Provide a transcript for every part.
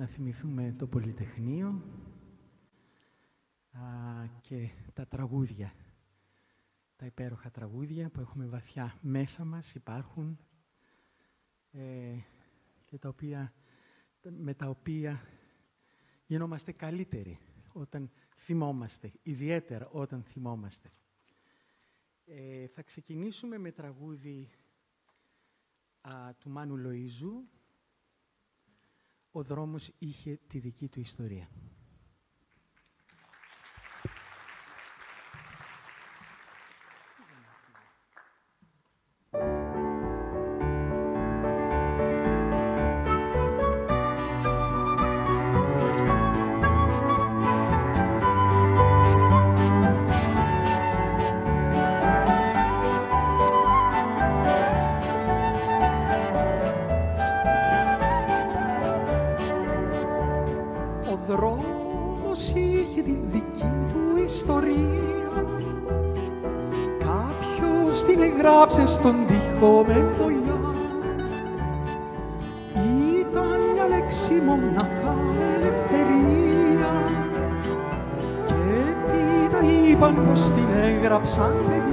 να θυμηθούμε το Πολυτεχνείο και τα τραγούδια. Τα υπέροχα τραγούδια που έχουμε βαθιά μέσα μας, υπάρχουν ε, και τα οποία, με τα οποία γινόμαστε καλύτεροι όταν θυμόμαστε, ιδιαίτερα όταν θυμόμαστε. Ε, θα ξεκινήσουμε με τραγούδι του Μάνου Λοΐζου. Ο δρόμος είχε τη δική του ιστορία. Έγραψαν παιδιά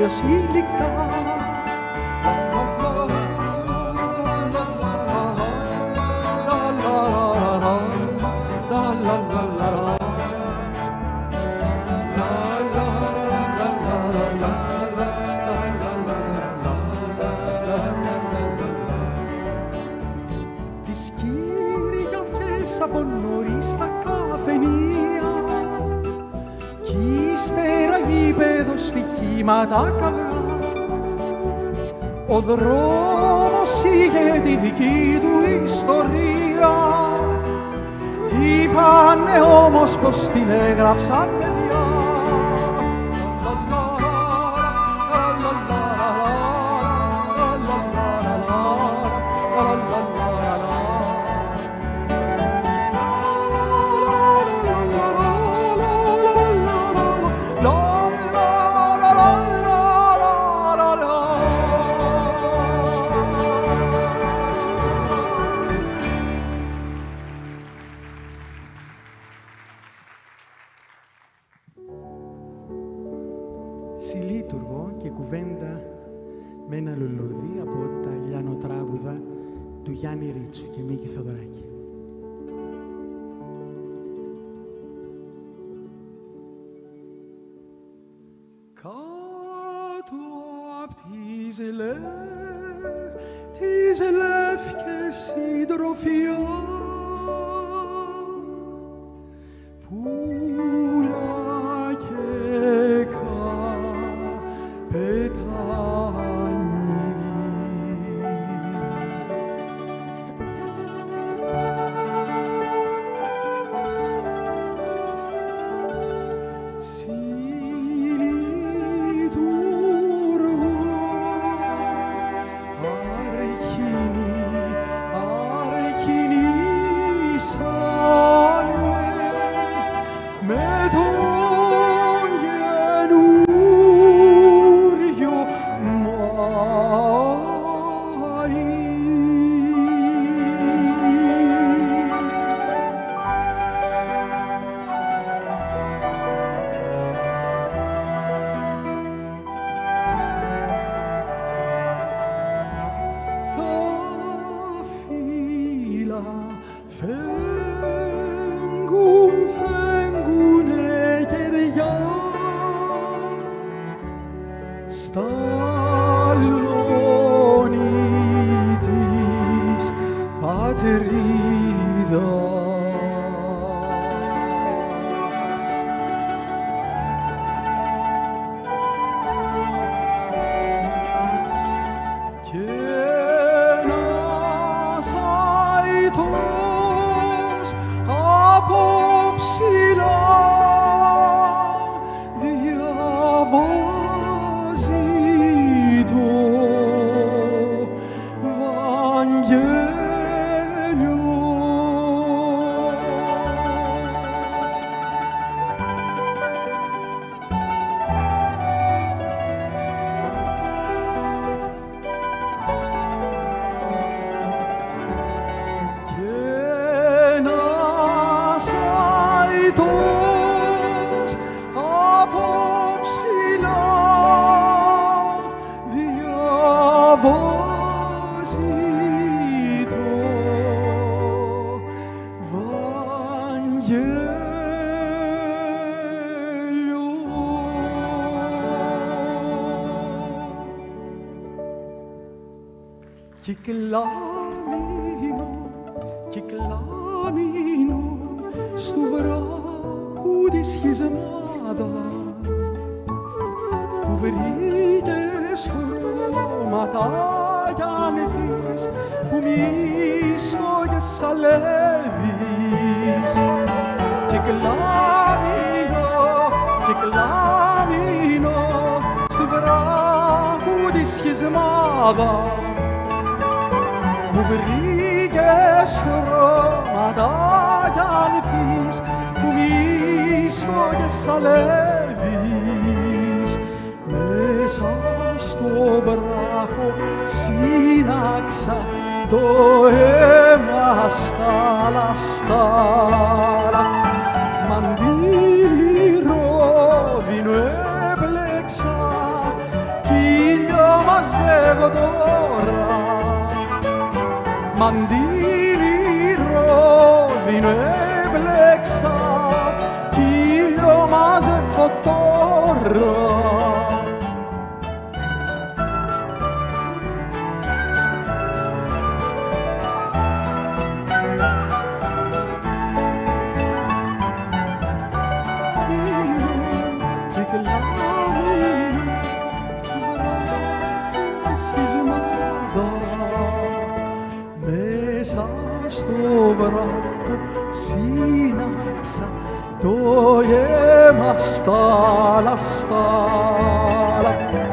gracias y le την έγραψαν Κυκλάμινο, κυκλάμινο στου βράχου της χισμάδα που βρήκες χρώματάκια μεθείς που μίσο και σαλεύεις Κυκλάμινο, κυκλάμινο στου βράχου της σχισμάδα που βρήκες χρώματα κι ανηθείς που μίσο και σαλεύεις μέσα στο βράχο σύναξα το αίμα στα λαστάρα d'ora, mandini rovine. Στο βράχο σύναξα το αίμα στα λαστάλα μαντήλι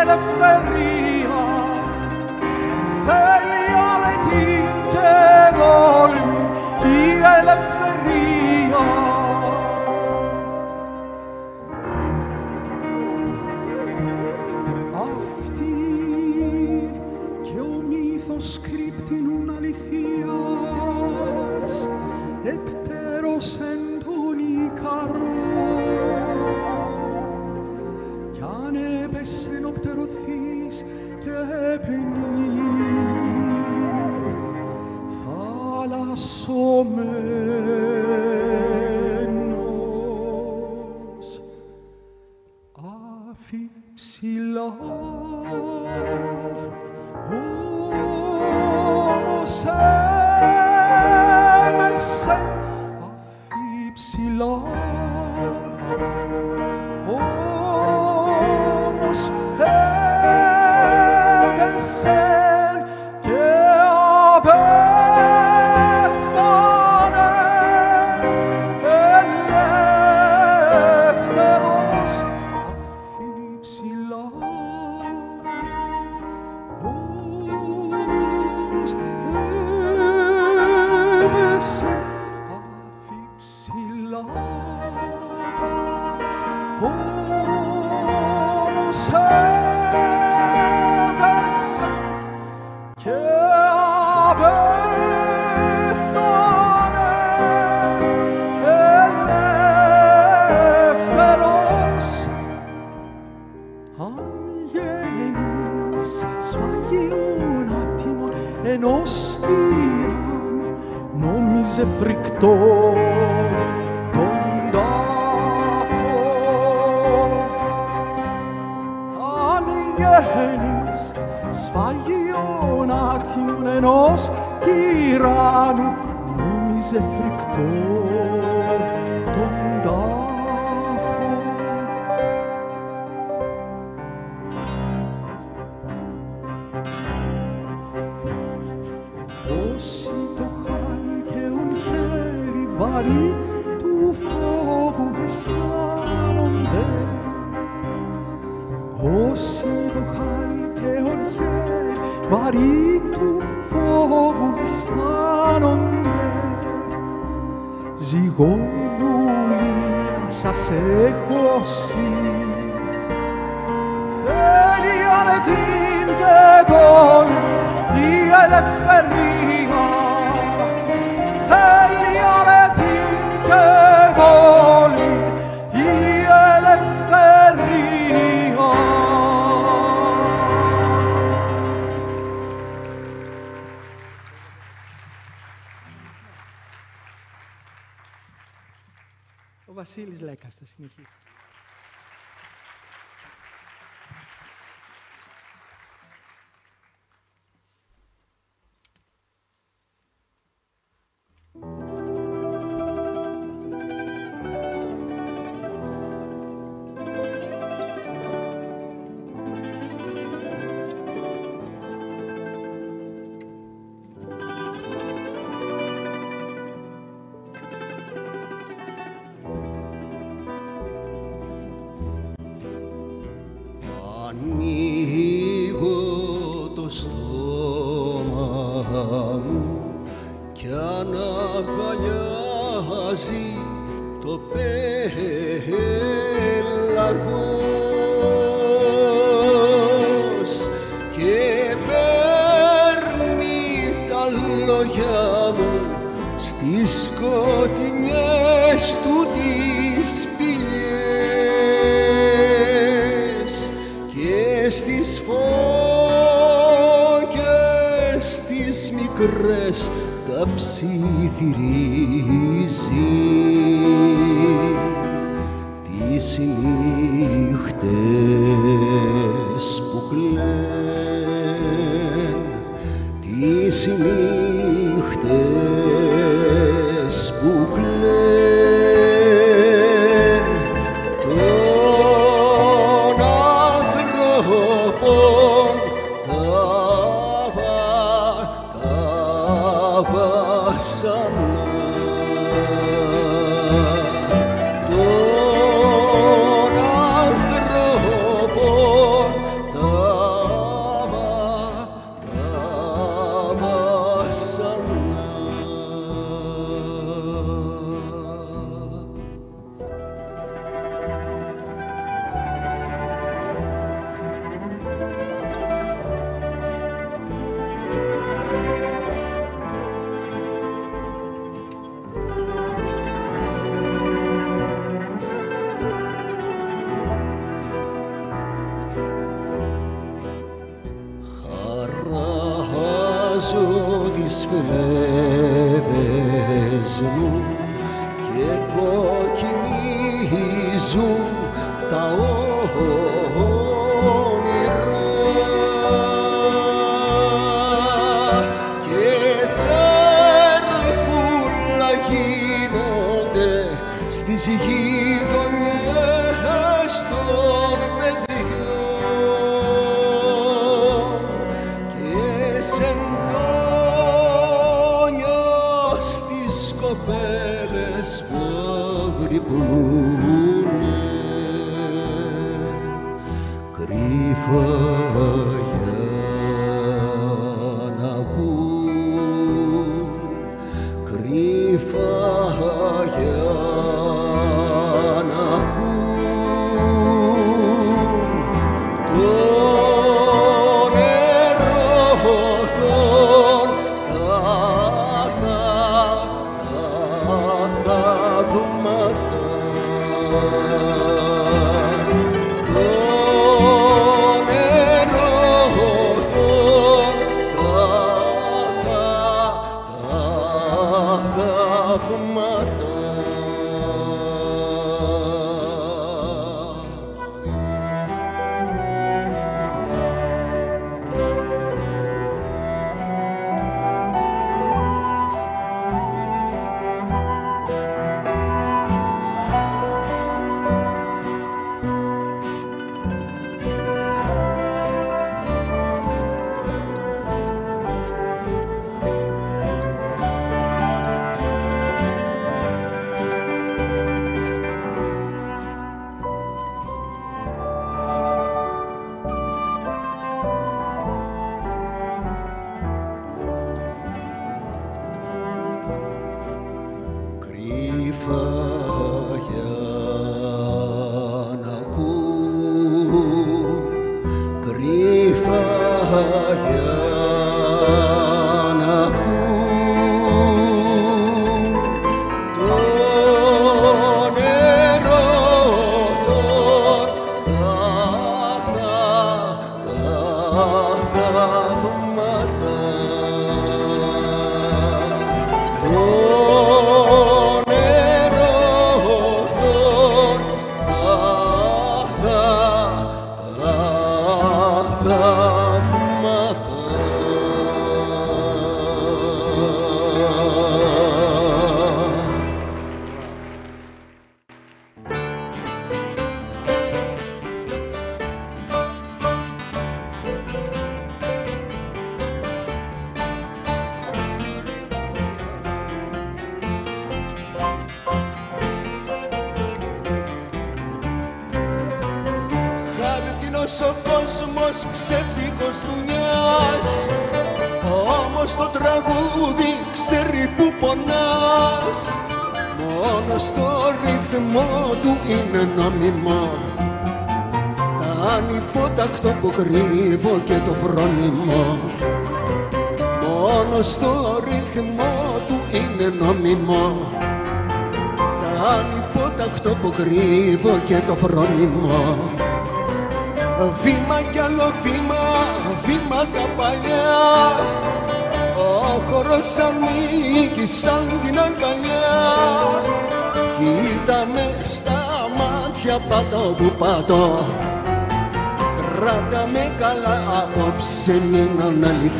η ελευθερία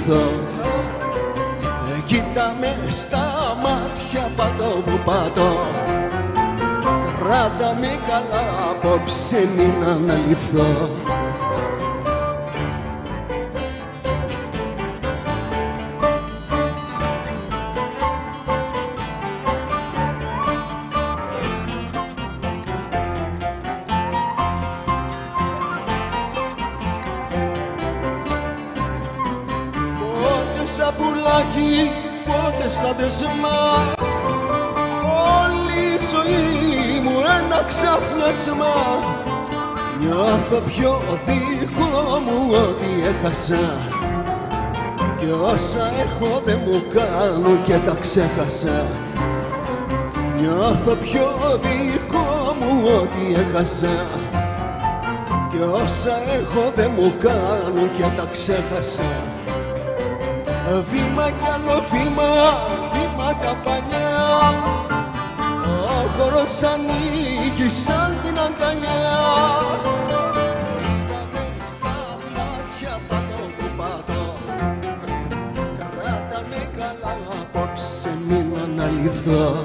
αναλυθώ Ε, Κοίτα με στα μάτια πάντα όπου πατώ Κράτα με καλά απόψε μην αναλυθώ ξαφνιασμά Νιώθω πιο δικό μου ότι έχασα. Κι όσα έχω δεν μου κάνω και τα ξέχασα. Νιώθω πιο δικό μου ότι έχασα. Κι όσα έχω δεν μου κάνω και τα ξέχασα. Βήμα κι άλλο βήμα, βήματα πανιά Ο χώρος ανοίγει σαν την αγκαλιά. Κοίτα με στα μάτια πάνω που πατώ. Κράτα με καλά απόψε μην αναλυθώ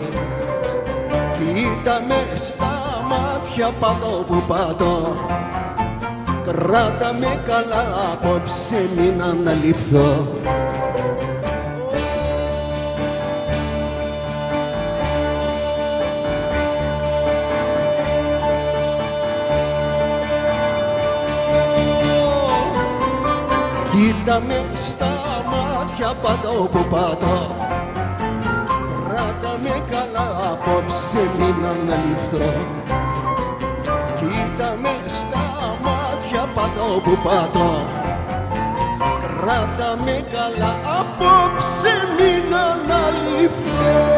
Κοίτα με στα μάτια πάνω που πατώ. Κράτα με καλά απόψε μην αναλυθώ Κοίτα με στα μάτια πάντα όπου πατώ Κράτα με καλά απόψε μην αναλυθώ. Κοίτα με στα μάτια πάντα όπου πατώ Κράτα με καλά απόψε μην αναλυθώ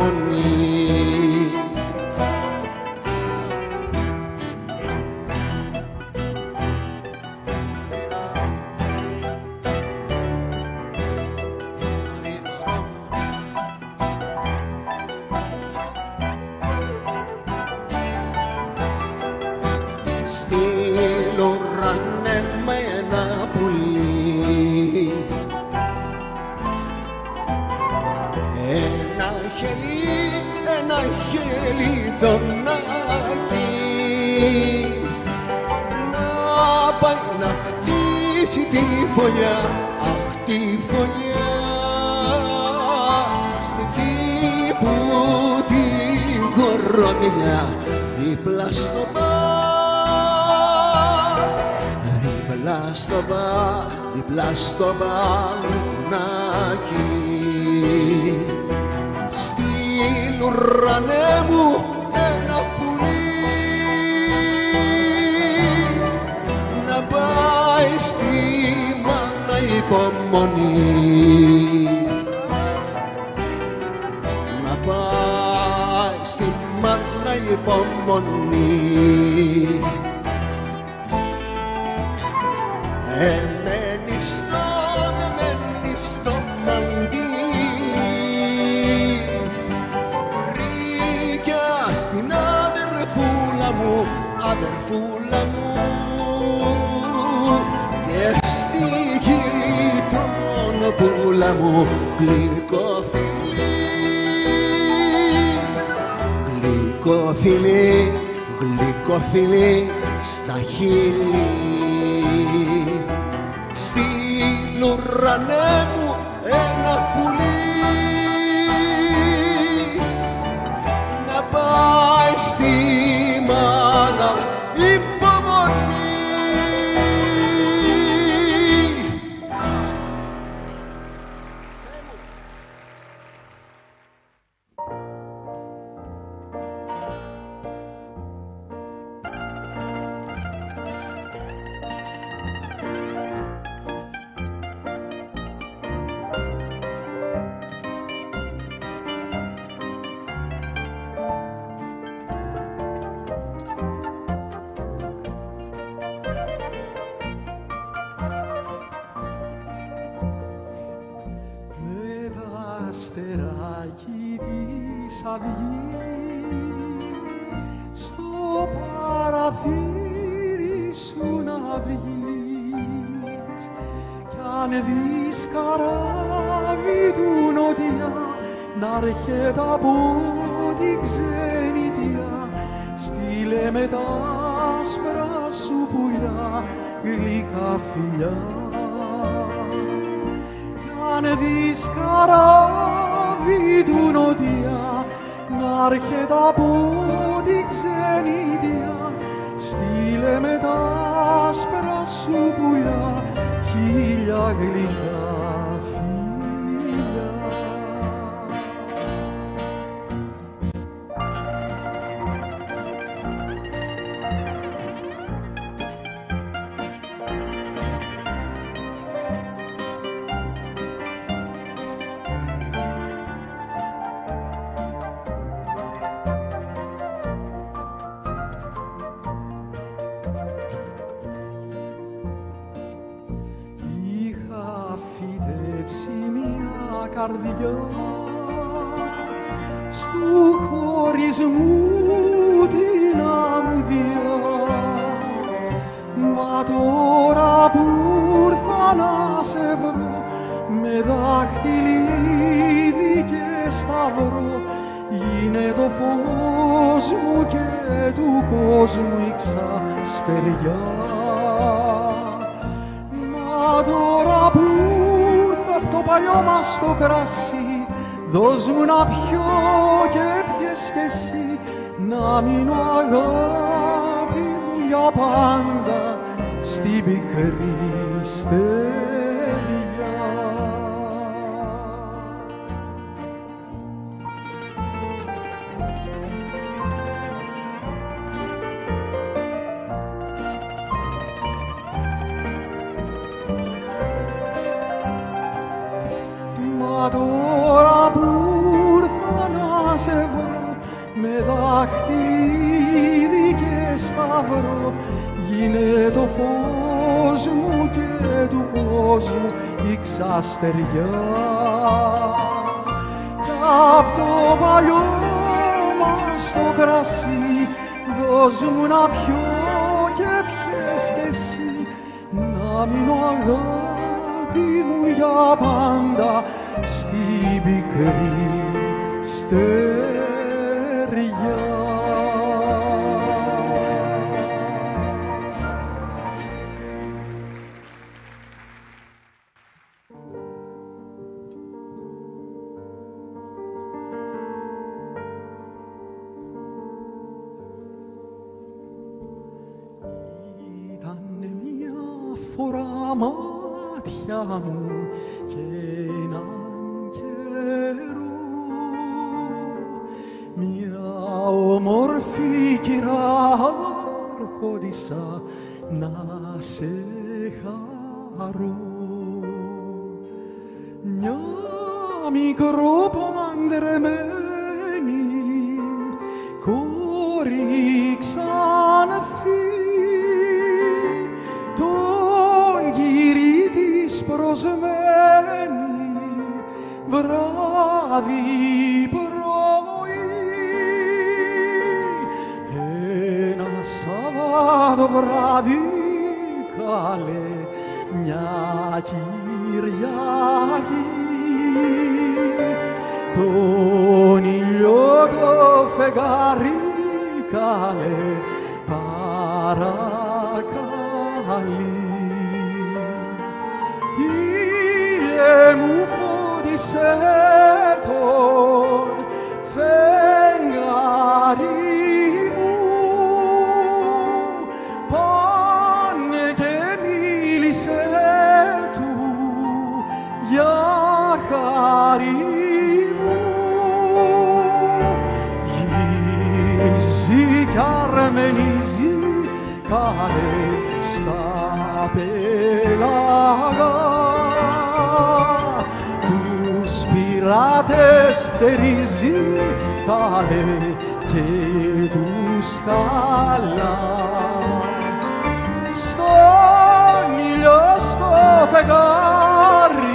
harmoni μελούδια να έρχεται από τη ξενιδιά στείλε με τα άσπρα σου πουλιά χίλια γλυκιά βράδυ πρωί ένα Σάββατο βράδυ καλέ μια Κυριακή. Τον ήλιο το φεγγάρι καλέ παρακαλεί φώτισε τον φεγγάρι μου. Πάνε και μίλησε του για χάρη μου. Γυρίζει κι αρμενίζει καλέ στα πέλαγα τους πειράτες θερίζει καλέ και τους χαλά. Στον ήλιο στο φεγγάρι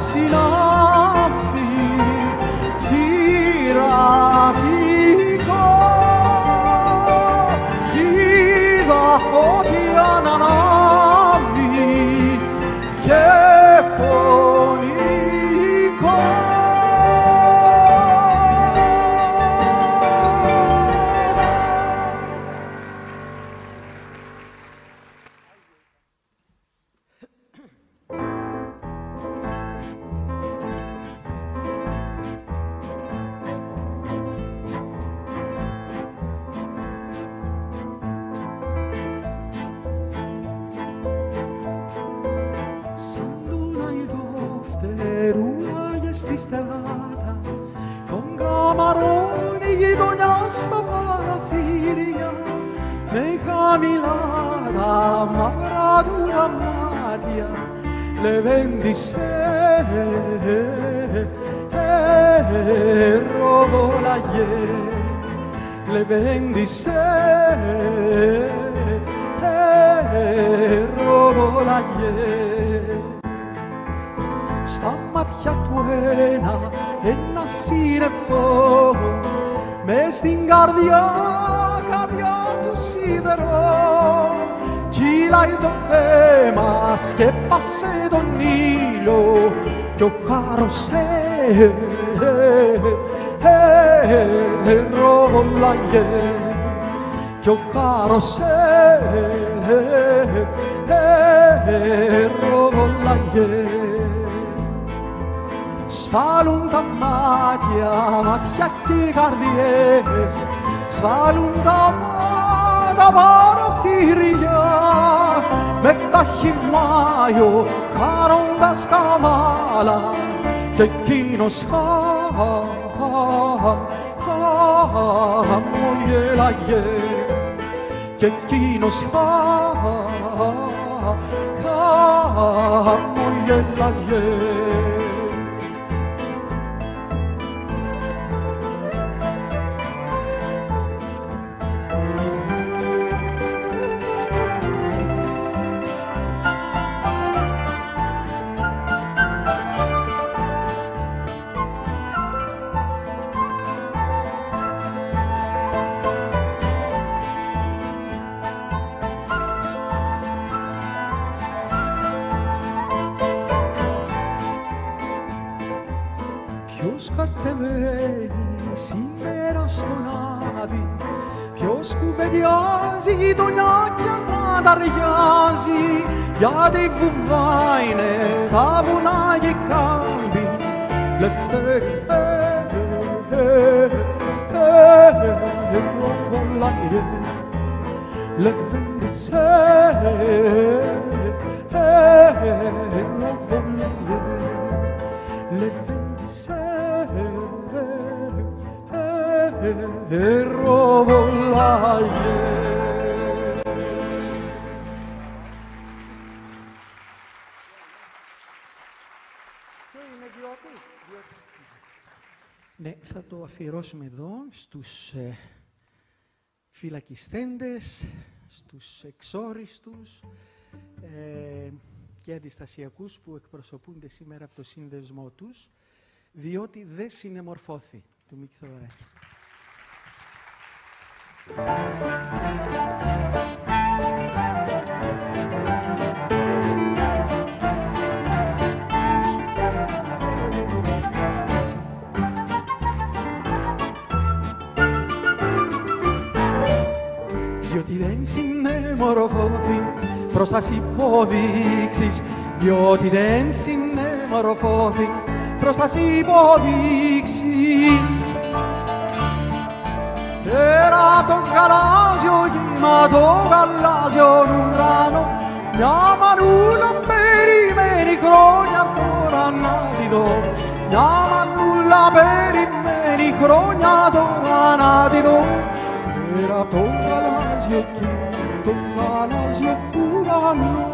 ένα συνάφι Λεβέντισε ροβολαγέ Λεβέντισε ροβολαγέ στα μάτια του ένα, ένα σύννεφο μες στην καρδιά, καρδιά φτερό κυλάει το αίμα, σκέπασε τον ήλιο κι ο χάρος ρόλαγε κι ο χάρος ρόλαγε Σφάλουν τα μάτια, μάτια και καρδιές Σφάλουν τα μάτια παραθύρια Με τα χυμάιο χαρώντας καμάλα Και εκείνος χαμογέλαγε Και εκείνος χαμογέλαγε γιατί βουβάινε τα βουνά και κάμπι αφιερώσουμε εδώ στους ε, φυλακιστέντες, στους εξόριστους ε, και αντιστασιακούς που εκπροσωπούνται σήμερα από το σύνδεσμό τους, διότι δεν συνεμορφώθη του Μίκη διότι δεν συνεμορφώθη προς τα υποδείξεις, διότι δεν συνεμορφώθη προς τα υποδείξεις. Πέρα από τον γαλάζιο κύμα, το γαλάζιο ουρανό, μια μανούλα περιμένει χρόνια τώρα να τη δω. Μια μανούλα περιμένει χρόνια τώρα να τη δω. Πέρα από τον γαλάζιο κύμα, το γαλάζιο ουρανό.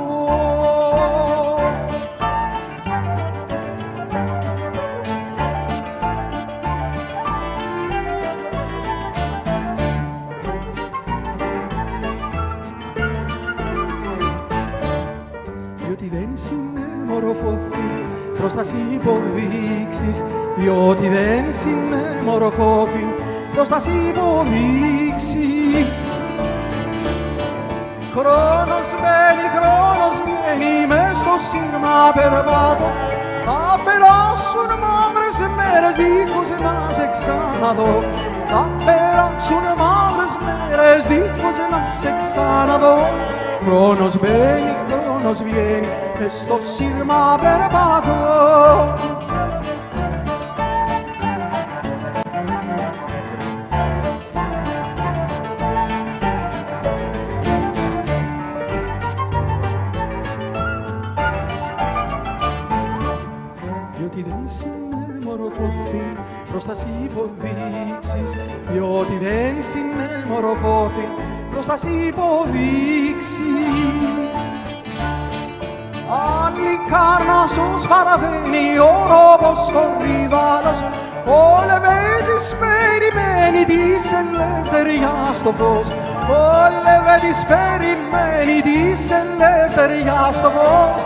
διότι δεν συνεμορφώθη προς τα υποδείξεις, διότι δεν συνεμορφώθη προς τα υποδείξεις. Cronos mei, Cronos mei, messo sigma pervato, aperos un mambres meres dicus nas exanado, aperos un mambres meres dicus nas exanado, Cronos mei, Cronos vieni, messo sigma pervato, προς τα υποδείξεις. Άλλη κάρνασος παραβαίνει ο ρόπος κορυβάλος, ο λεβέντης περιμένει της ελευθεριάς το φως, ο λεβέντης περιμένει της ελευθεριάς το φως,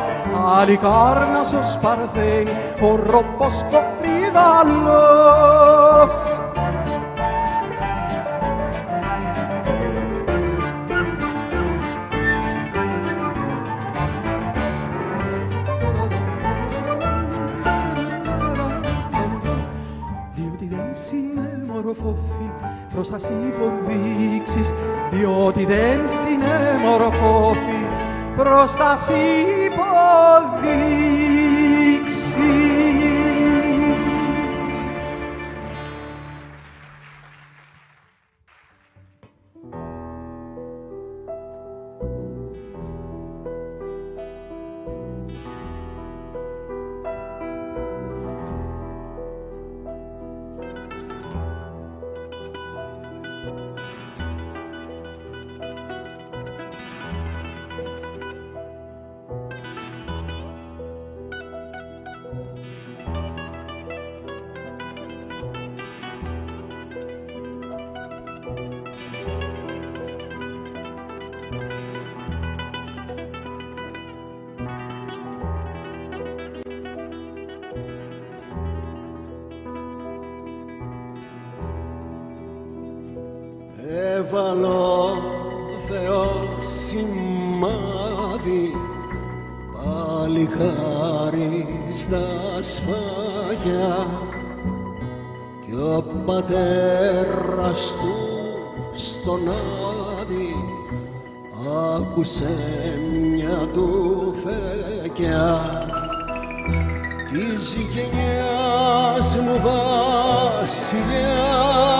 άλλη κάρνασος παρθένει ο ρόπος κορυβάλος. Προς τα υποδείξεις. έβαλω Θεό σημάδι παλικάρι στα σφάγια κι ο πατέρας του στον άδει άκουσε μια του φέκια. Της γενιάς μου βασιλιάς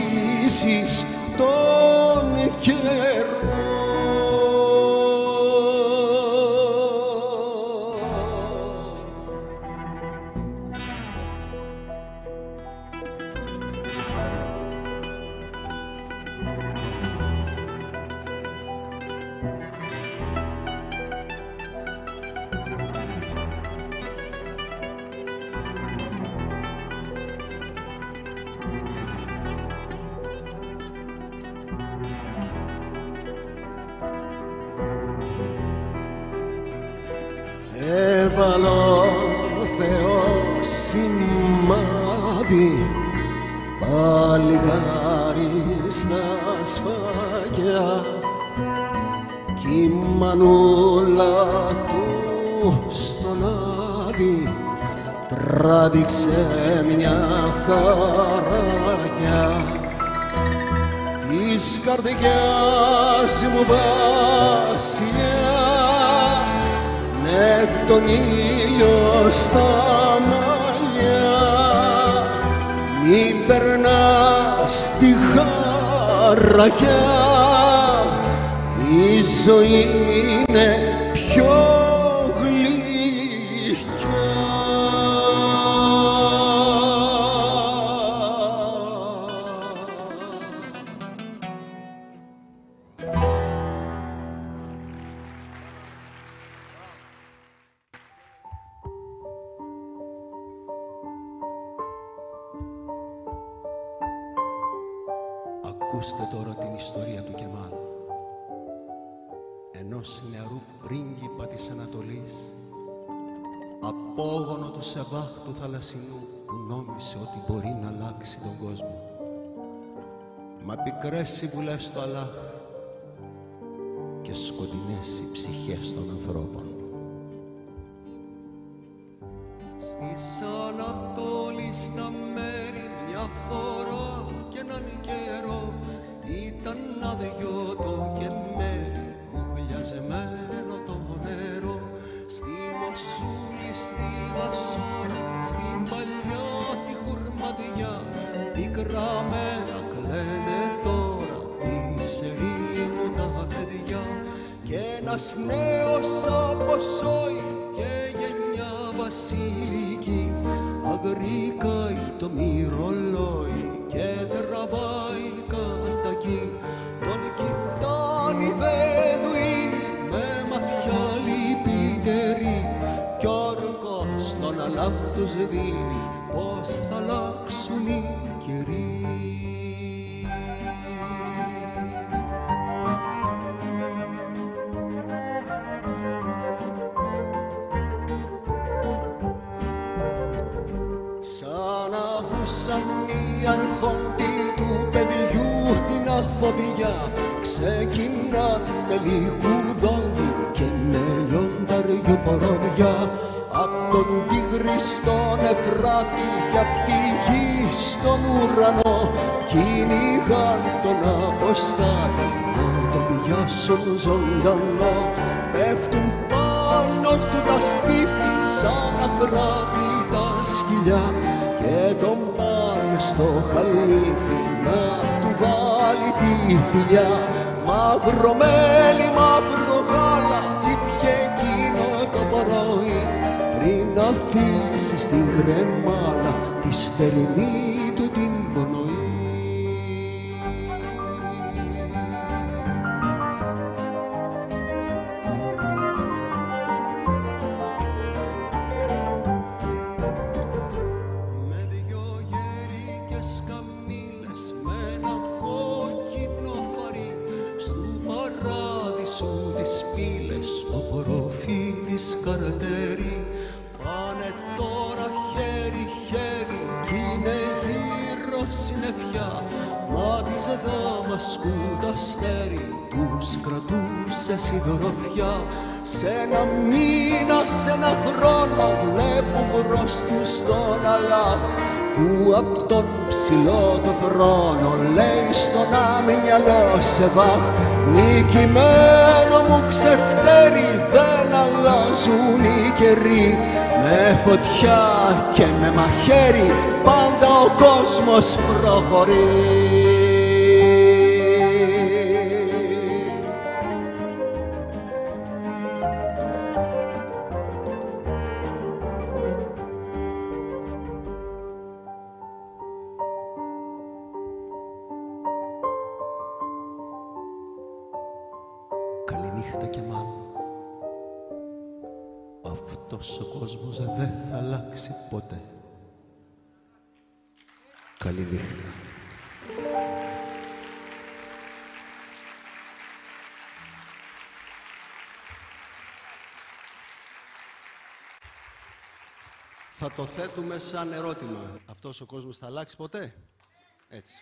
συμβουλές του Αλλάχ και σκοτεινές οι ψυχές των ανθρώπων. Στη Ανατόλη στα μέρη μια φορά και έναν καιρό ήταν αδειότο και μέρη μουχλιαζεμένο ένας νέος αποσόει και γενιά βασιλική αγρίκαει το μυρολόι και τραβάει κατά εκεί τον κοιτάνει βεδουίνι με ματιά λυπητερή. Κι όργος τον αλάχ τους δίνει στον Εφράτη και απ' τη γη στον ουρανό κυνηγάν τον αποστάτη να τον πιάσουν ζωντανό. Πέφτουν πάνω του τα στήθη σαν ακράτητα σκυλιά και τον πάνε στο χαλίφι να του βάλει τη θηλιά μαύρο μέλι, μαύρο γάλα ήπιε εκείνο το πρωί πριν αφήσει στην κρεμάλα της στερηνή σε ένα μήνα, σε ένα χρόνο βλέπουν μπρος τους τον Αλλάχ που απ' τον ψηλό το θρόνο λέει στον άμυαλό σε βάχ νικημένο μου ξεφτέρι δεν αλλάζουν οι καιροί. Με φωτιά και με μαχαίρι πάντα ο κόσμος προχωρεί Θα το θέτουμε σαν ερώτημα. Αυτός ο κόσμος θα αλλάξει ποτέ; Έτσι.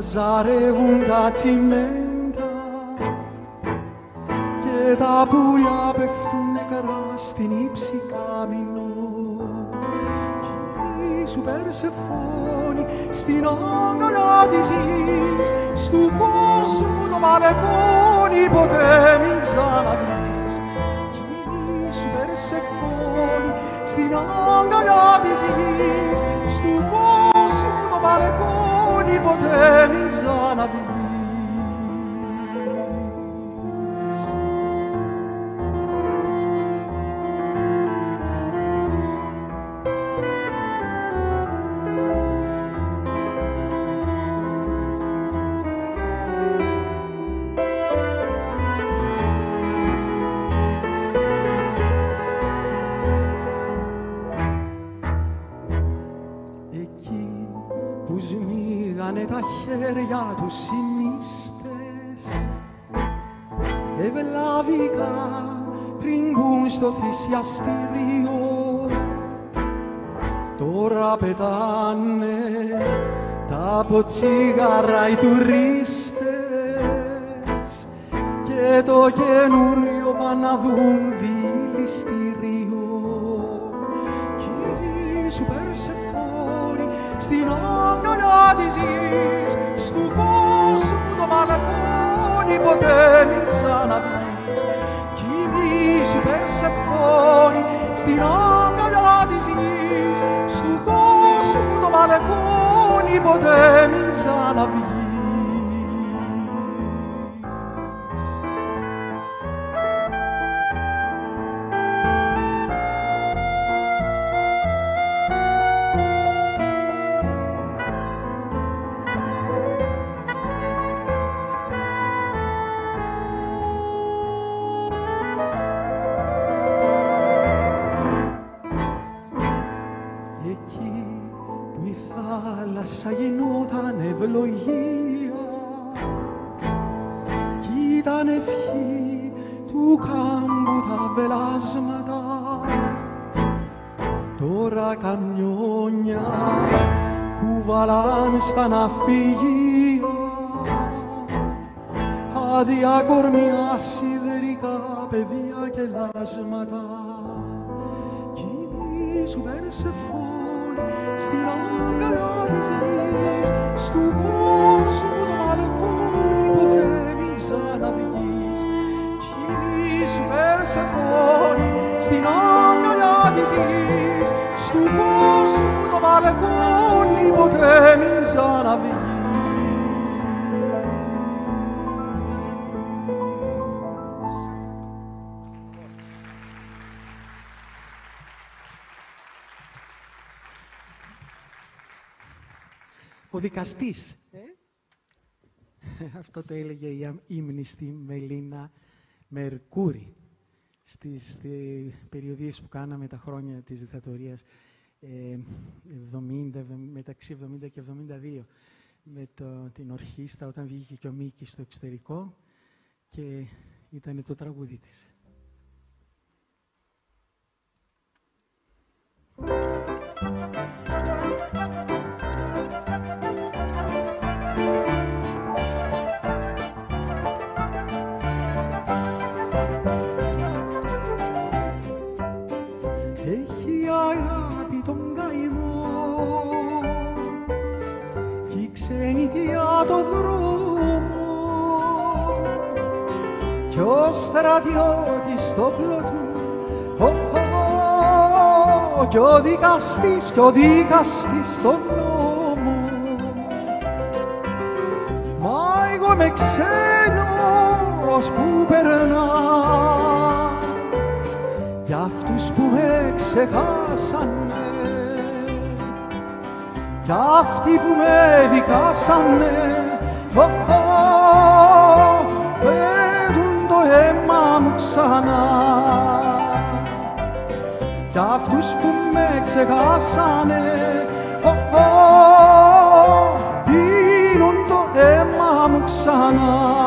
Ζαρεύουν τα τσιμέντα και τα πουλιά πέφτουν νεκρά στην ύψη κάμινο κι σου Περσεφόνη στην άγκαλα της γης στου κόσμου το μαλεκόνι ποτέ μην ξαναβγείς κι σου Περσεφόνη στην άγκαλα της γης ποτέ χέρια τους συνίστες. Ευλάβηκα πριν μπουν στο θυσιαστήριο. Τώρα πετάνε τα ποτσίγαρα οι τουρίστες. Και το καινούριο πάνε να δουν δηληστήριο. Κι σου Περσεφόνη στην αγκαλιά της γης στου κόσμου το μαλακόνι ποτέ μην ξαναβγείς κοιμήσου Περσεφόνη στην αγκαλιά της γης. Στου κόσμου το μαλακόνι ποτέ μην ξαναβγείς δικαστής. Ε; Αυτό το έλεγε η ύμνη στη Μελίνα Μερκούρη στις περιοδίες που κάναμε τα χρόνια της δικτατορίας 70, μεταξύ 70 και 72 με το, την ορχίστα όταν βγήκε και ο Μίκης στο εξωτερικό και ήταν το τραγούδι της. Το δρόμο κι ο στρατιώτης στο πλωτού κι ο δικαστής, κι ο δικαστής στον νόμο εγώ με ξένος που περνά. Για αυτούς που με ξεχάσανε κι αυτοί που με δικάσανε oh, oh, το αίμα μου ξανά. Κι αυτούς που με ξεχάσανε ξανά.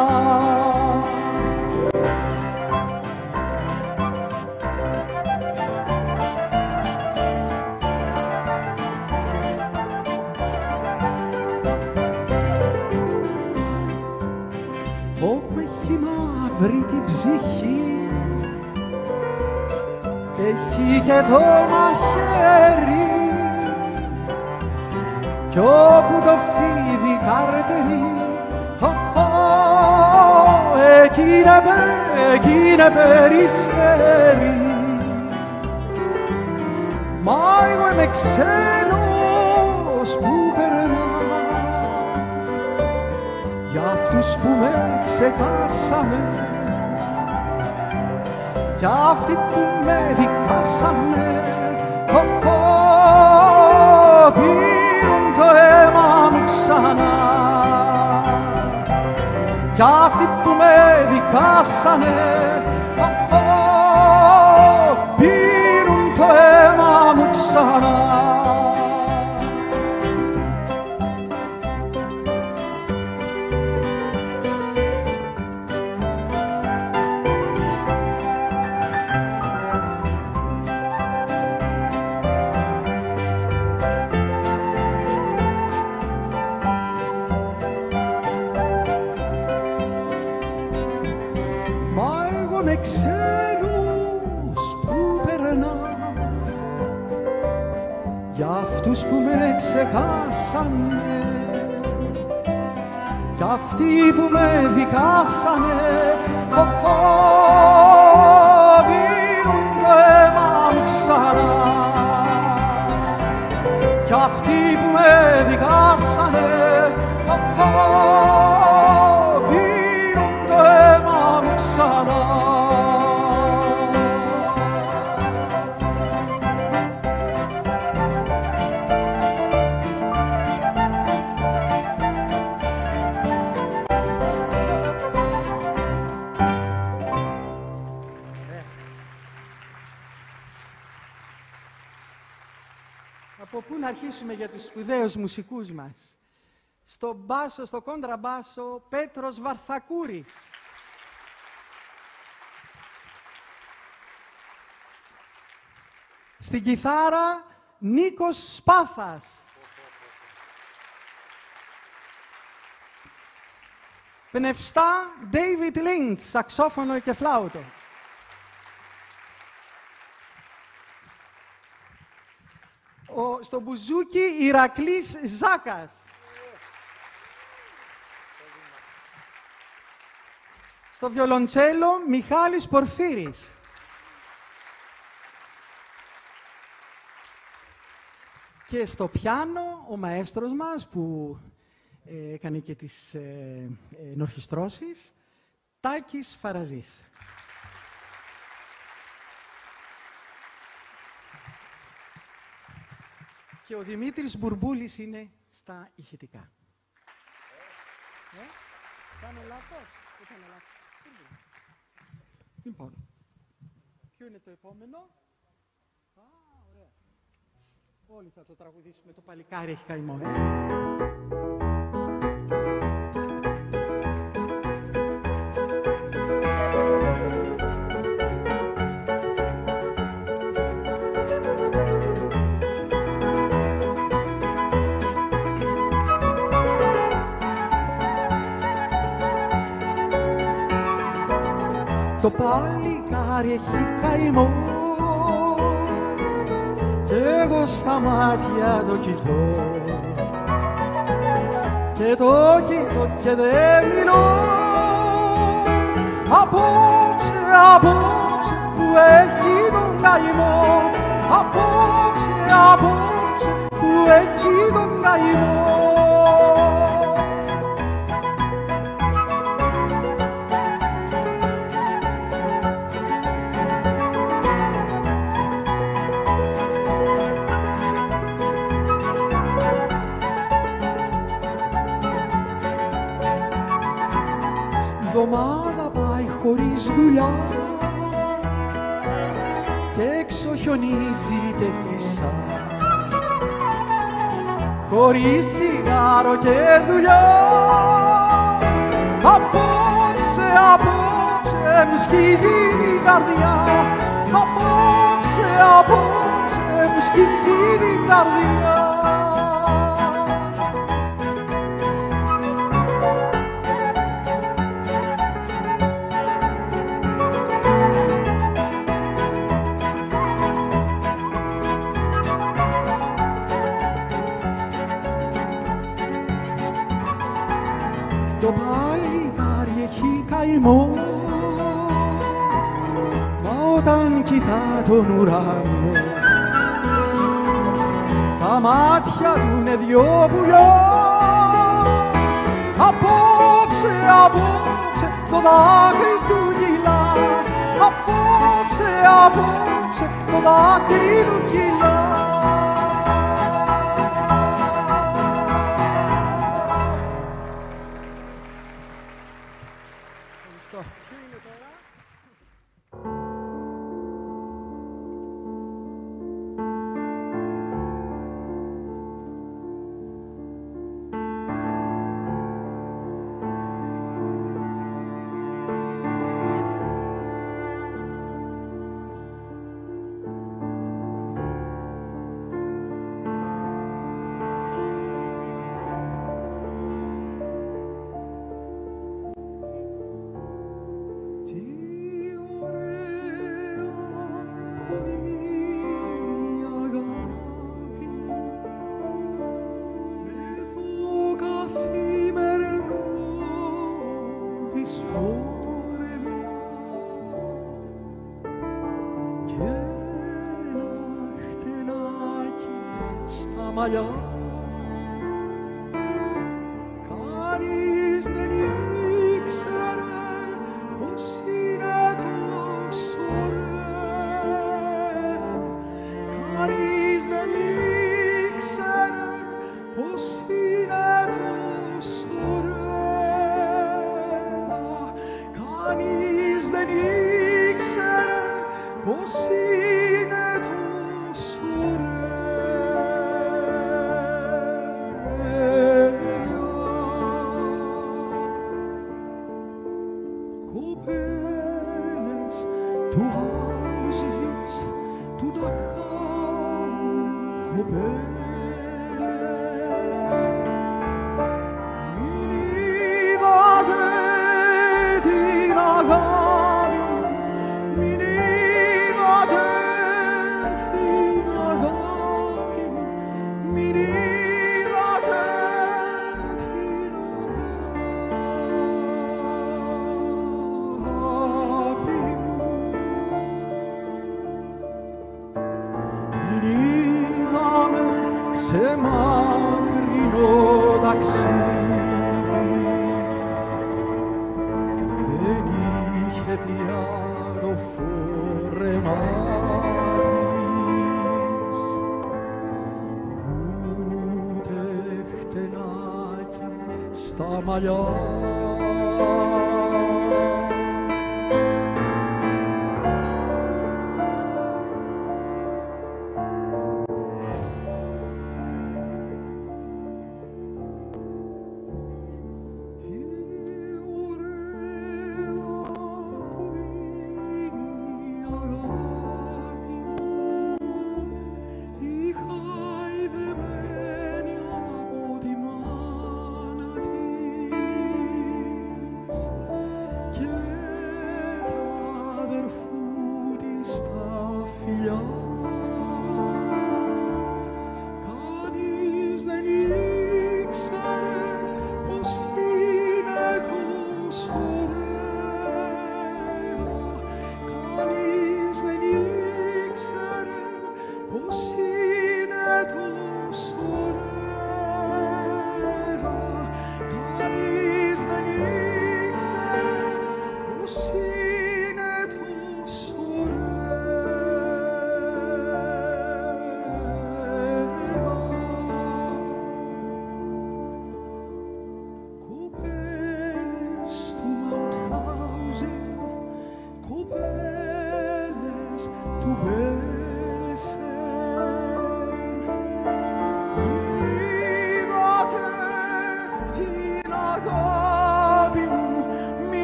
Όπου έχει μαύρη την ψυχή έχει και το μαχαίρι. Κι όπου το φίδι καρτερεί εκείνε, εκείνε περιστέρι. Μα εγώ είμαι ξένος που περνά για αυτούς που με ξεχάσαμε κι αυτοί που με δικάσανε. Oh, oh, πήρουν το αίμα μου ξανά. Κι αυτοί που με δικάσανε oh, τους σπουδαίους μουσικούς μας. Στο μπάσο, στο κόντραμπάσο, Πέτρος Βαρθακούρης. Στην κιθάρα, Νίκος Σπάθας. Πνευστά, David Lynch, σαξόφωνο και φλάουτο. Ο, στο μπουζούκι Ηρακλής Ζάκας. Στο βιολοντσέλο Μιχάλης Πορφύρης. Και στο πιάνο ο μαέστρος μας που ε, έκανε και τις ε, ε, ενορχιστρώσεις, Τάκης Φαραζής. Και ο Δημήτρης Μπουρμπούλης είναι στα ηχητικά. Ε, κάνω λάθος. Έκανε λάθος; Λοιπόν, ποιο είναι το επόμενο; Α, ωραία. Όλοι θα το τραγουδήσουμε. Το παλικάρι έχει καημό, ε. το παλικάρι έχει καημό. Κι εγώ στα μάτια το κοιτώ. Και το κοιτώ και δεν μιλώ. Απόψε, απόψε που έχει τον καημό. χωρίς σιγάρο και δουλειά. Απόψε, απόψε μου σκίζει την καρδιά. Απόψε, απόψε μου σκίζει την καρδιά. τον ουρανό. Τα μάτια του είναι δυο πουλιά. Απόψε, απόψε το δάκρυ του γυλά απόψε, απόψε το δάκρυ του γυλά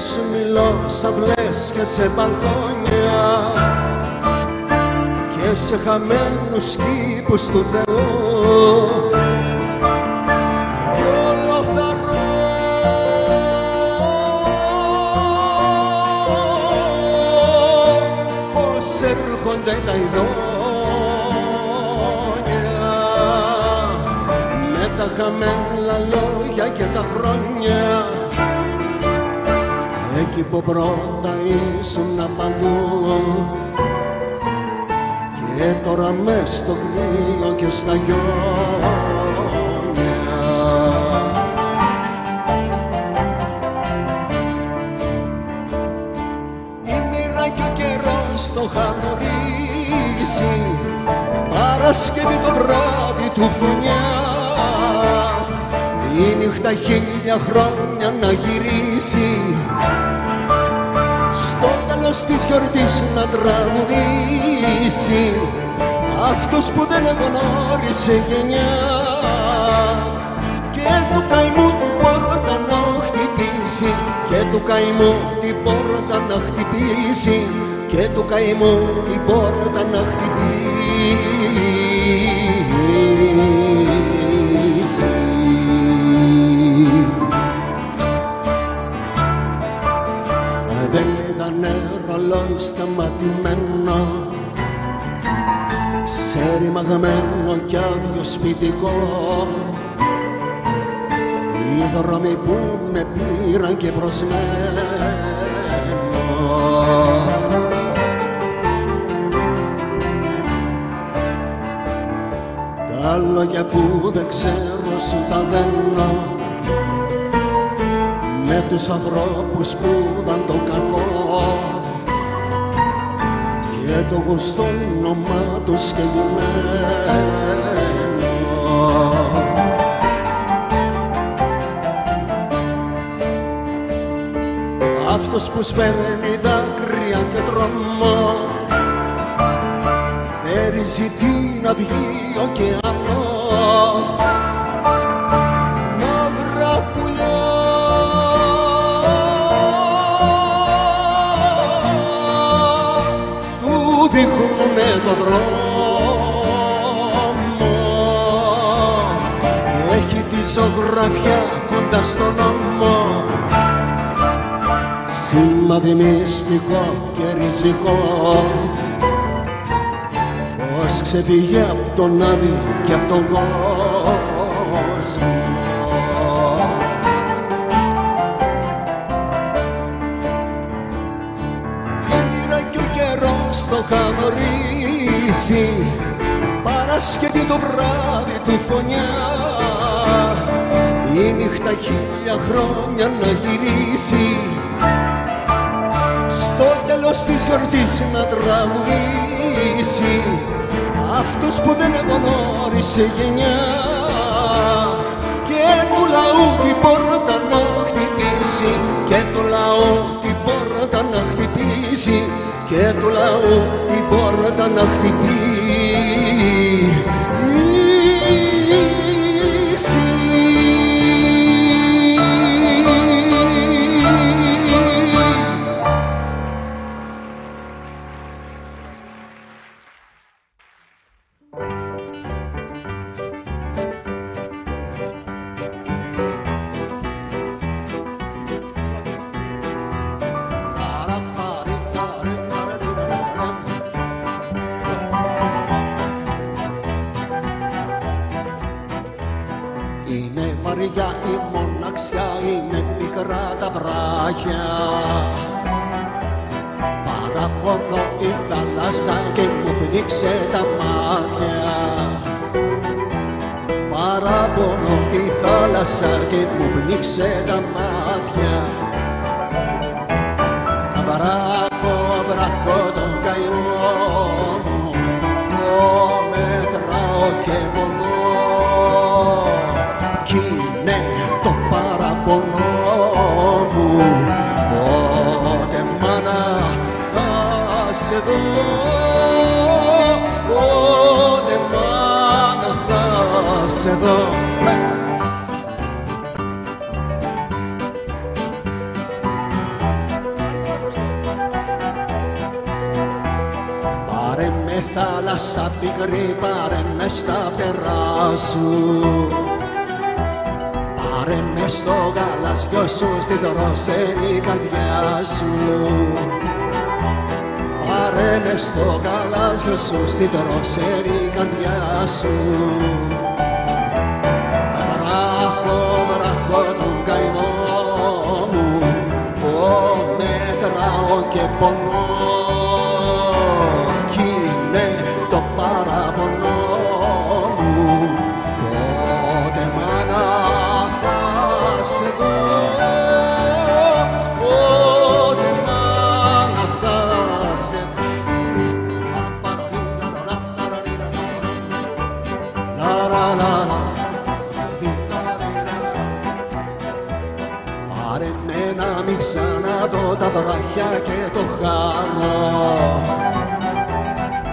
σου μιλώ σαν και σε μπαλκόνια και σε χαμένους κήπους του Θεού. Έρχονται τα ειδόνια. Με τα χαμένα λόγια και τα χρόνια εκεί που πρώτα ήσουν παντού. Και τώρα μες στο κρύο και στα γιόνια. Παρασκευή το βράδυ του φωνιά. Η νύχτα χίλια χρόνια να γυρίσει στο τέλος της γιορτής να τραγουδήσει. Αυτός που δεν γνώρισε γενιά και του καημού την πόρτα να χτυπήσει. Και του καημού την πόρτα να χτυπήσει. Και του καημού την πόρτα να χτυπήσει ήταν ρολόι σταματημένο. Σε ρημαγμένο κι άδειο σπιτικό. Οι δρόμοι που με πήραν και προσμένο Τα λόγια που δεν ξέρω πάνω σου τα δένα με τους ανθρώπους που ήταν το κακό και το γουστό όνομα τους και Αυτός που σπέρνει δάκρυα και τρόμο Θέριζε την αυγή ωκεανό το δρόμο. Έχει τη ζωγραφιά κοντά στον νόμο. Σημάδι μυστικό και ριζικό. Πώς ξεφύγει απ' τον άδει και απ' τον κόσμο. Η μοίρα και ο καιρός το είχαν ορίσει Παρασκευή το βράδυ του φωνιά. Η νύχτα χίλια χρόνια να γυρίσει. Στο τέλος της γιορτής να τραγουδήσει. Αυτός που δεν γνώρισε γενιά. Και του λαού την πόρτα να χτυπήσει. Και του λαού την πόρτα να χτυπήσει και του λαού την πόρτα να χτυπήσει θάλασσα και μου πνίξε τα μάτια. Παραπονώ η θάλασσα και μου πνίξε τα μάτια. Βράχο, βράχο τον καημό μου Το μετράω και πονώ Κι είναι το παραπονό μου Πότε μάνα θα σε δω θα σε δω Πάρε με θάλασσα πικρή, πάρε με στα φτερά σου. Πάρε με στο γαλαζιό σου, στη δροσερή καρδιά σου. Πάρε με στο γαλάζιο σου, στη δροσερή καρδιά σου μετράω και τα βράχια και το χάρο.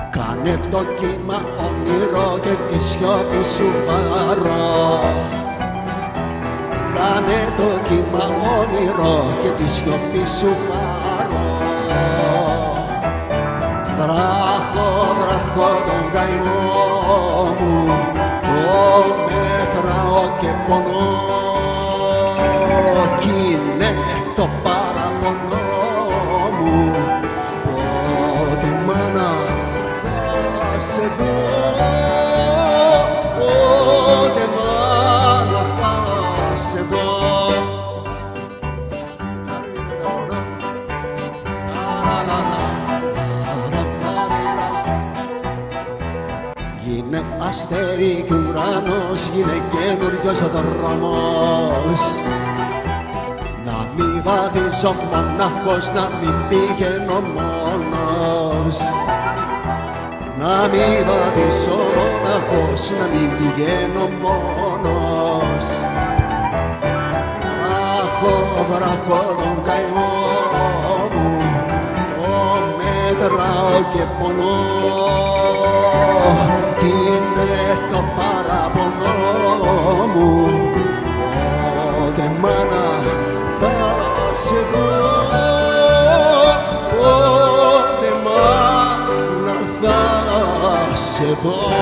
Κάνε το κύμα όνειρο και τη σιώπη σου φάρο. Κάνε το κύμα όνειρο και τη σιώπη σου φάρο. Βράχο, βράχο τον καημό μου Το μετράω και πονώ. Κι είναι το παραπονό Αστέρι κι ουρανός γίνε καινούριος δρόμος. Να μην βαδίζω μονάχος, να μην πηγαίνω μόνος Να μην βαδίζω μονάχος, να μην πηγαίνω μόνος. Βράχω, βράχω τον καημό μου Το μέτραω και πονώ. Κι είναι το παραπονό μου Πότε μάνα θα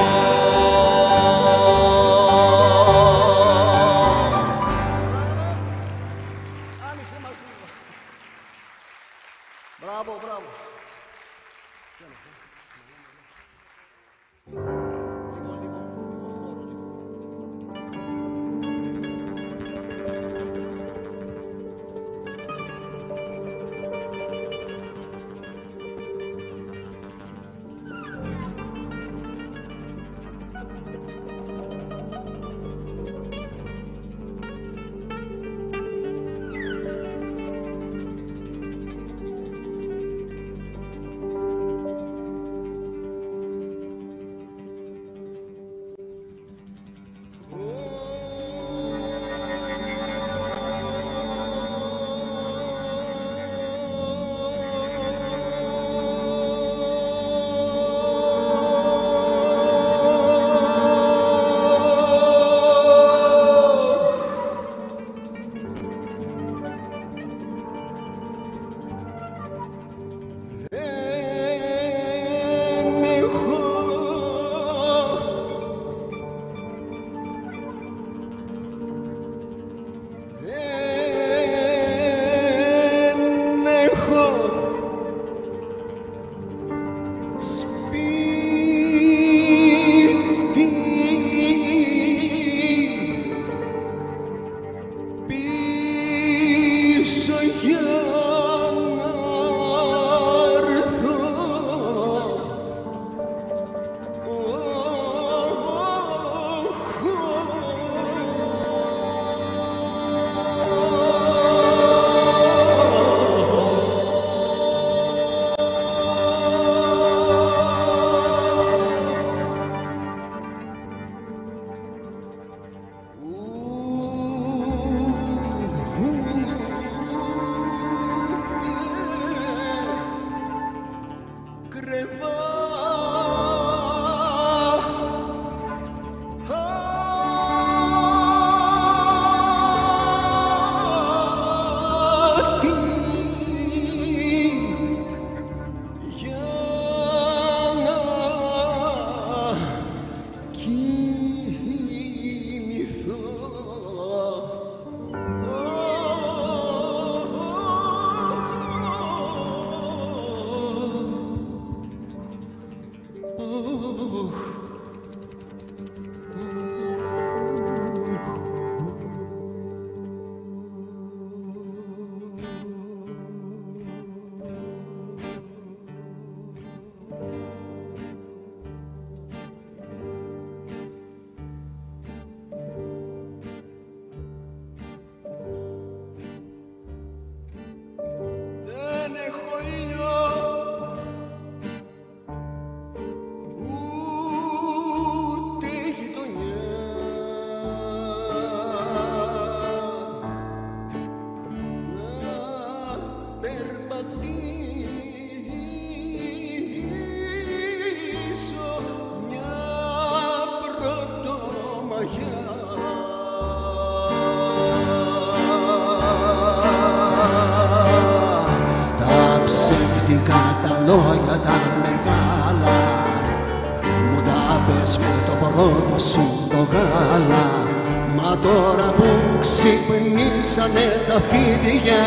ξυπνήσανε τα φίδια.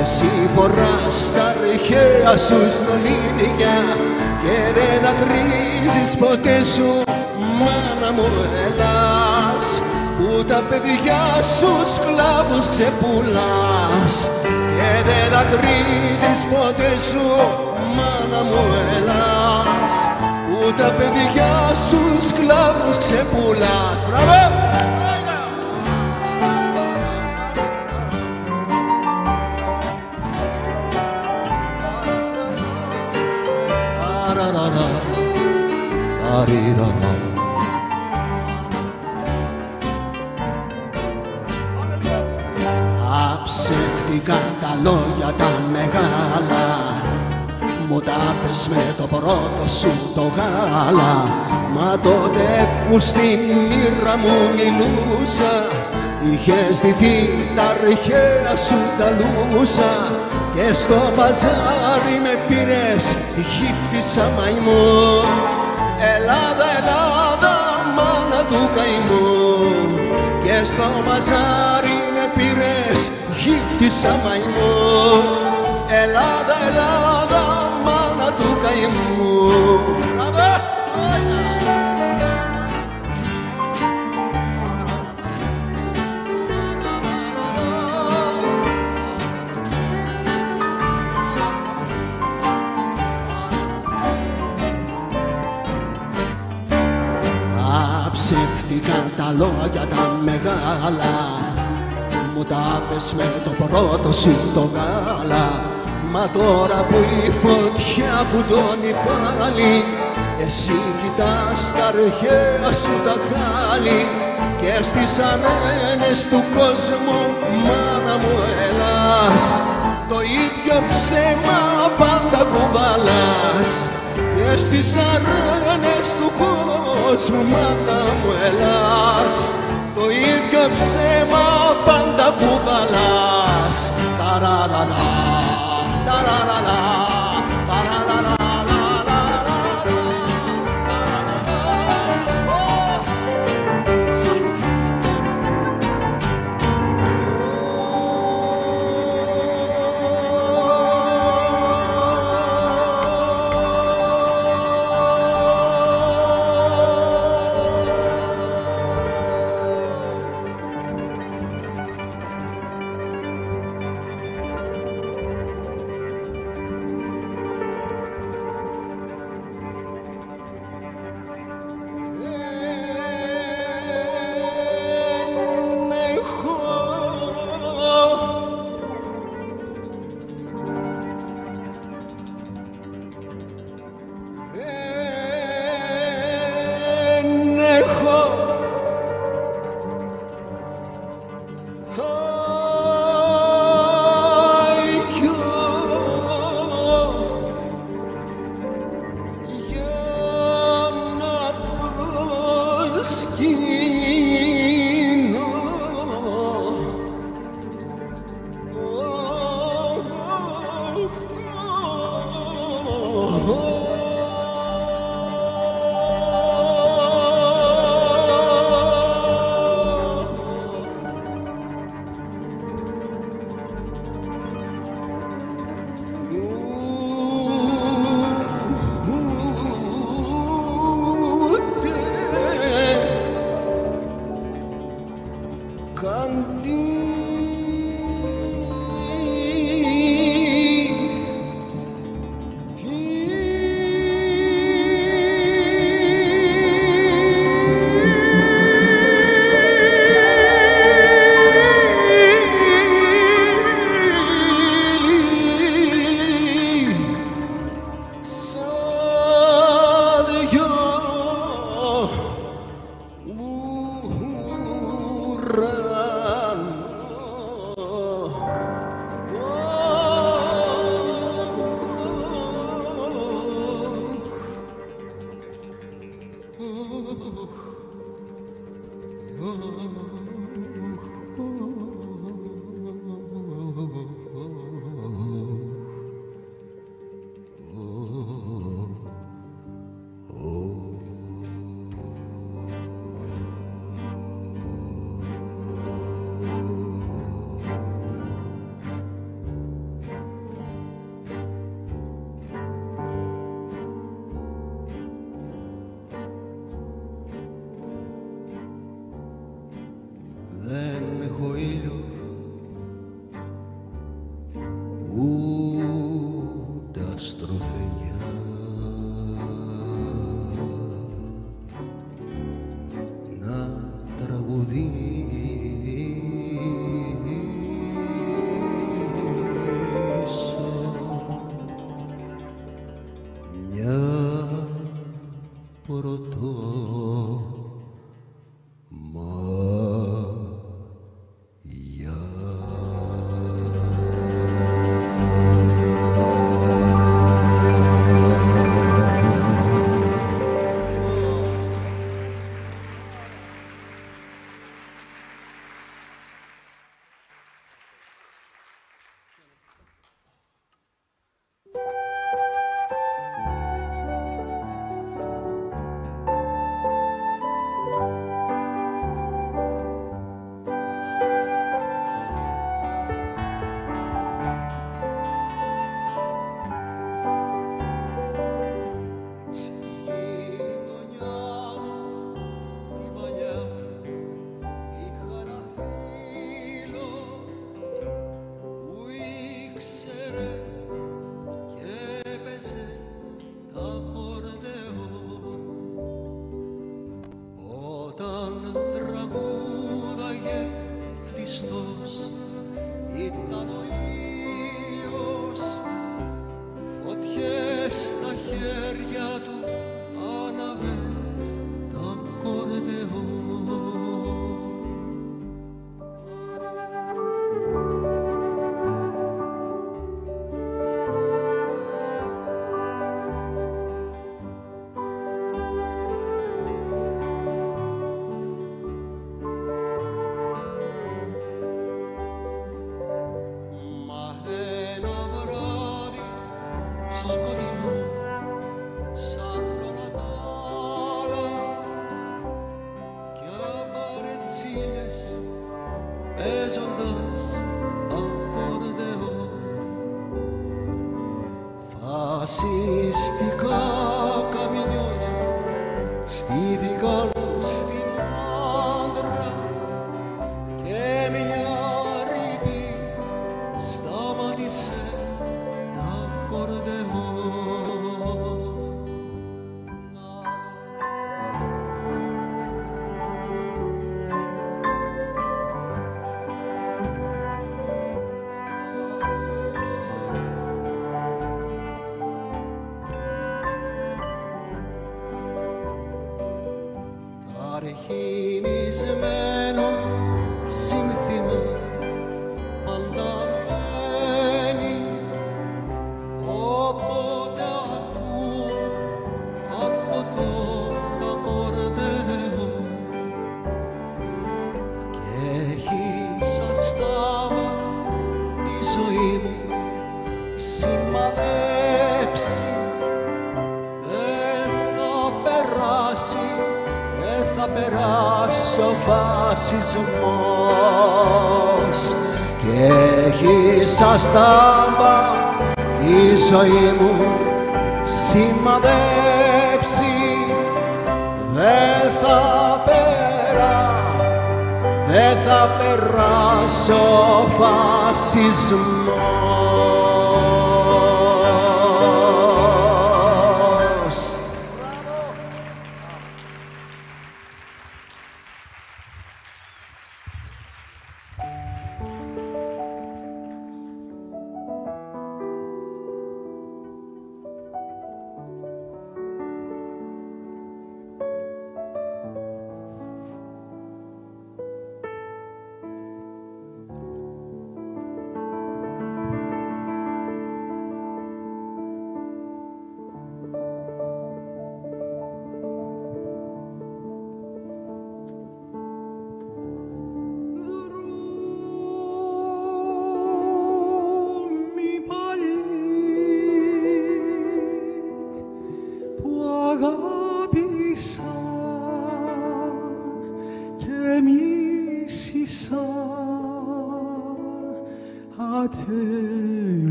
Εσύ φοράς τα αρχαία σου στολίδια και δεν δακρύζεις ποτέ σου μάνα μου ελάς. Που τα παιδιά σου σκλάβους ξεπουλάς. Και δεν δακρύζεις ποτέ σου μάνα μου ελάς. Που που τα παιδιά σου σκλάβους ξεπουλάς. Μπράβο! Αψεύτηκα τα λόγια τα μεγάλα Μου τα πες με το πρώτο σου το γάλα. Μα τότε που στη μοίρα μου μιλούσα Είχες δυθεί τα αρχαία σου τα λούσα. Και στο μπαζάρι με πήρες γύφτησα μαϊμό Ελλάδα, Ελλάδα, μάνα του καημού. Και στο μαζάρι με πήρες γύφτησα μαϊμό Ελλάδα, Ελλάδα, μάνα του καημού τα λόγια τα μεγάλα. Μου τα πες με το πρώτο σου το γάλα Μα τώρα που η φωτιά φουντώνει πάλι Εσύ κοιτάς τα αρχαία σου τα χάλη Και στις αρένες του κόσμου μάνα μου έλας. Το ίδιο ψέμα πάντα κουβαλάς και στις αρένες του κόσμου μάνα μου ελάς το ίδιο ψέμα πάντα κουβαλάς ταραραρα, ταραραρα, και έχει σαν η ζωή μου σημαδέψει. Δεν θα περά, δεν θα περάσω φασισμός.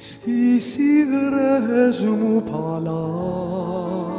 στις υγρές μου παλά.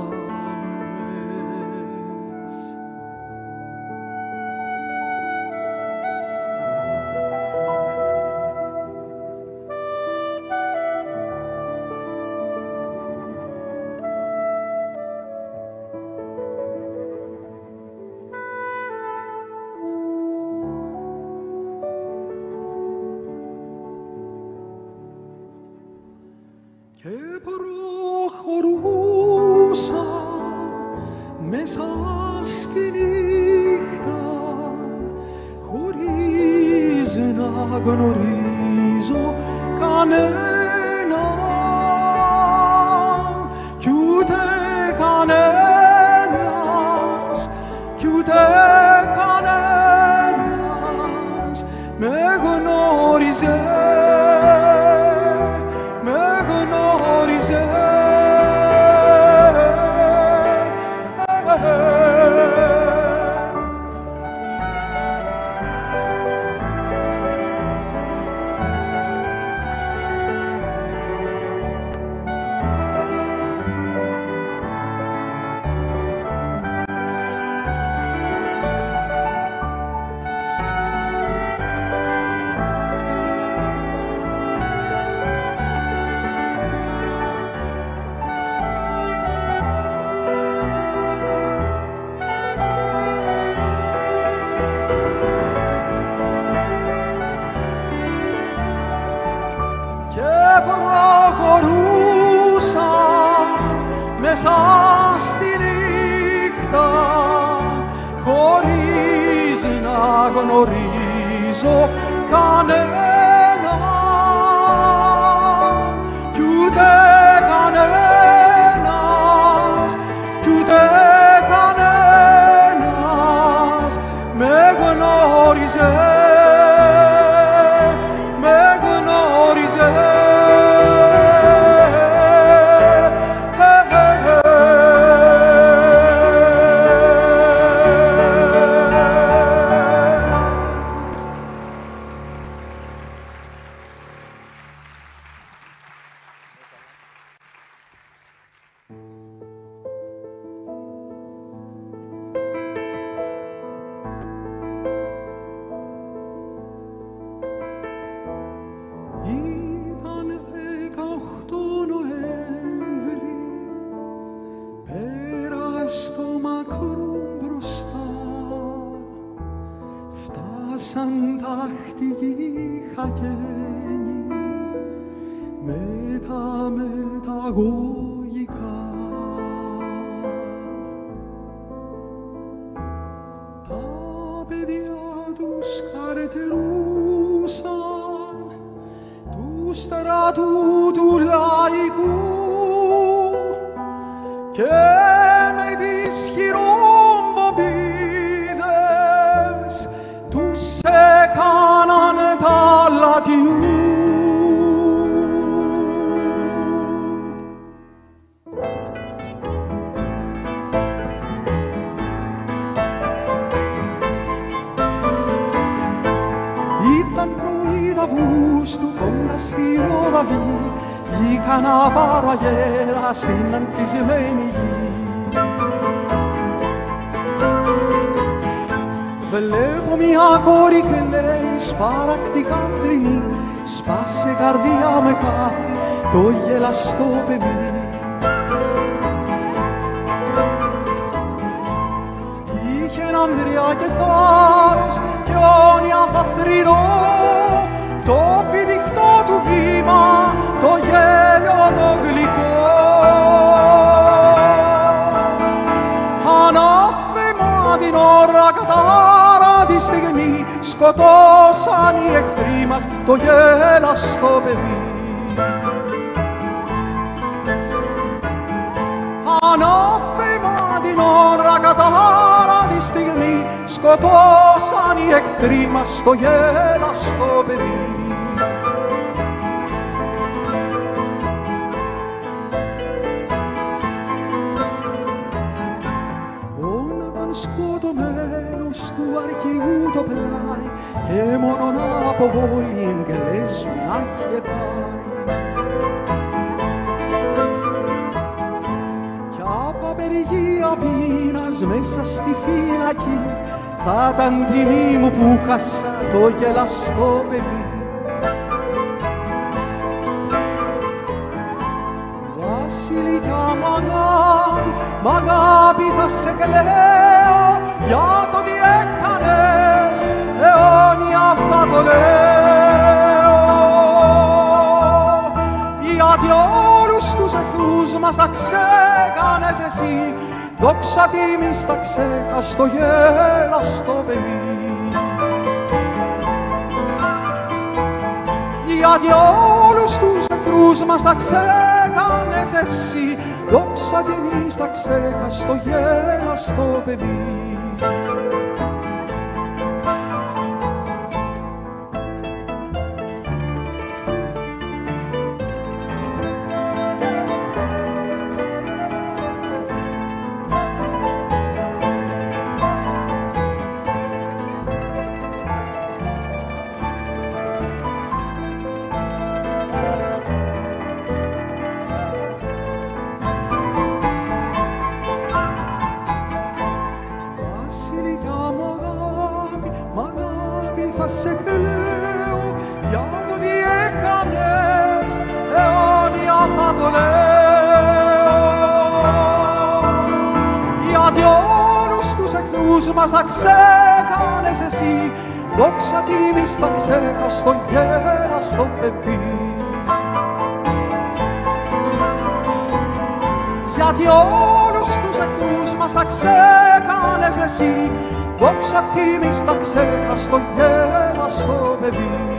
Του στρατού του λαϊκού Βγήκα να πάρω αγέρα στην ανθισμένη γη. Βλέπω μια κόρη και λέει σπαρακτικά θρηνή Σπάσε καρδιά με κάθι το γελαστό παιδί Είχε ανδριά και θάρρος και όνια θα θρυνώ το πηδιχτό του βήμα, το γέλιο το γλυκό. Ανάθεμα την ώρα κατάρα τη στιγμή σκοτώσαν οι εχθροί μας το γέλαστο παιδί. Ανάθεμα την ώρα κατάρα τη στιγμή σκοτώσαν οι εχθροί μας το γέλαστο παιδί. Το πλάι και μόνον από βόλη εγγλέζου να είχε πάει. Κι από απεργία πείνας μέσα στη φυλακή θα ήταν τιμή μου που χάσα το γελαστό παιδί. Βασιλικά μ' αγάπη, μ' αγάπη θα σε κλαίω για εχθρούς μας τα ξέκανες εσύ. Δόξα τίμης τα ξέχαστο γέλαστο παιδί. Γιατί όλους τους εχθρούς μας τα ξέκανες εσύ. Δόξα τιμής τα ξέχαστο γέλαστο παιδί θα σε κλαίω για το τι έκανες, αιώνια θα το λέω. Γιατί όλους τους εχθρούς μας τα ξέκανες εσύ, δόξα τίμης τα ξέχαστο γέλαστο παιδί. γιατί όλους τους εχθρούς μας τα ξέκανες εσύ δόξα τίμης τα ξέχαστο γέλαστο παιδί. Εδώ